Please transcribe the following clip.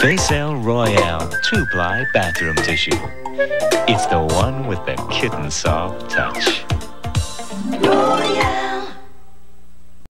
Facel Royale 2-ply bathroom tissue. It's the one with the kitten soft touch.